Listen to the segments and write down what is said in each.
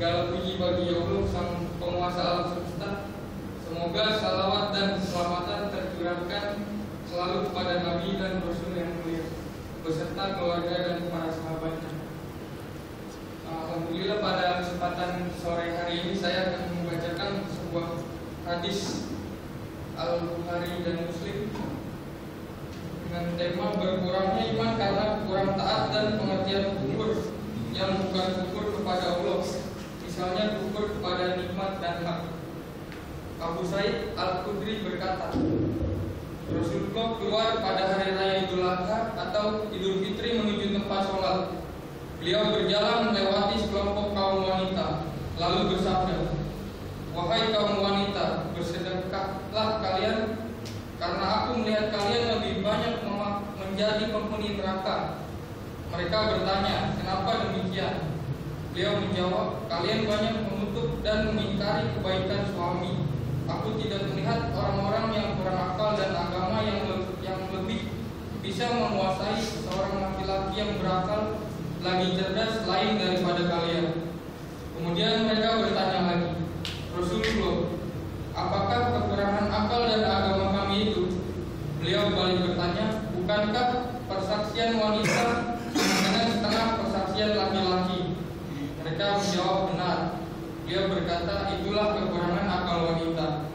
Segala puji bagi Allah sang penguasa alam semesta. Semoga salawat dan keselamatan tercurahkan selalu kepada Nabi dan Rasul yang mulia beserta keluarga dan para sahabatnya. Alhamdulillah sore hari ini saya akan membacakan sebuah hadis Al-Bukhari dan Muslim dengan tema berkurangnya iman karena kurang taat dan pengertian kufur yang bukan kufur kepada Allah. Misalnya kufur kepada nikmat dan hak. Abu Said Al-Khudri berkata Rasulullah keluar pada hari raya Idul Adha atau Idul Fitri menuju tempat sholat. Beliau berjalan melewati sekelompok kaum wanita lalu bersabda Wahai kaum wanita, bersedekahlah kalian karena aku melihat kalian lebih banyak menjadi penghuni neraka. Mereka bertanya, kenapa demikian? Beliau menjawab, kalian banyak menutup dan mengingkari kebaikan suami. Aku tidak melihat orang-orang yang kurang akal dan agama yang le yang lebih bisa menguasai seorang laki-laki yang berakal lagi cerdas lain daripada kalian. Kemudian mereka bertanya lagi, Rasulullah, apakah kekurangan akal dan agama kami itu? Beliau balik bertanya, bukankah persaksian wanita dengan setengah persaksian laki-laki? Mereka menjawab benar. Beliau berkata, itulah kekurangan akal wanita.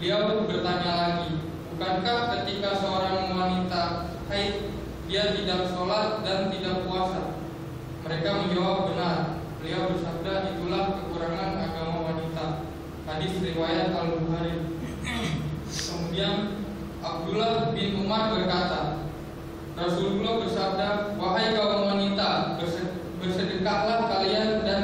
Beliau bertanya lagi, bukankah ketika seorang wanita haid dia tidak sholat dan tidak puasa? Mereka menjawab benar. Beliau bersabda, itulah kekurangan agama wanita. Hadis riwayat Al Bukhari. Kemudian Abdullah bin Umar berkata, Rasulullah bersabda, wahai kaum wanita, bersedekahlah kalian dan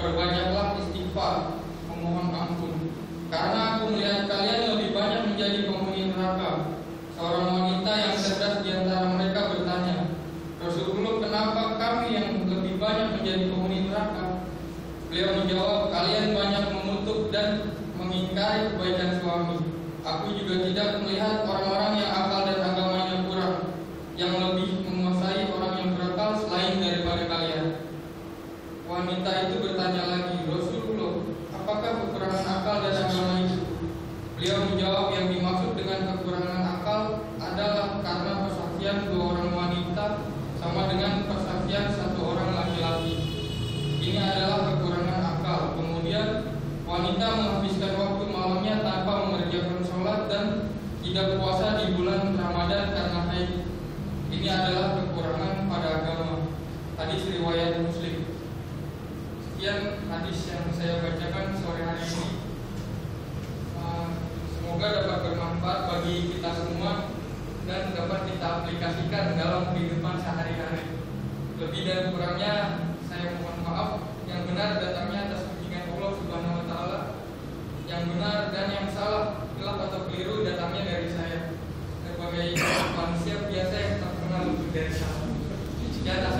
perbanyaklah istighfar, memohon ampun. Karena aku melihat kalian lebih banyak menjadi penghuni neraka. Seorang wanita yang cerdas di antara mereka bertanya, Rasulullah, kenapa kami yang lebih banyak menjadi penghuni neraka? Beliau menjawab, kalian banyak menutup dan mengingkari kebaikan suami. Aku juga tidak melihat orang-orang yang akal dan agamanya kurang, yang lebih menguasai orang yang berakal selain daripada kalian. Wanita itu bertanya lagi, Rasulullah, apakah kekurangan akal dan agama itu? Beliau menjawab, yang dimaksud dengan kekurangan akal adalah karena persaksian dua orang wanita sama dengan persaksian wanita menghabiskan waktu malamnya tanpa mengerjakan sholat dan tidak puasa di bulan Ramadan karena haid. Ini adalah kekurangan pada agama. Hadis riwayat Muslim. Sekian hadis yang saya bacakan sore hari ini. Semoga dapat bermanfaat bagi kita semua dan dapat kita aplikasikan dalam kehidupan sehari-hari. Lebih dan kurangnya together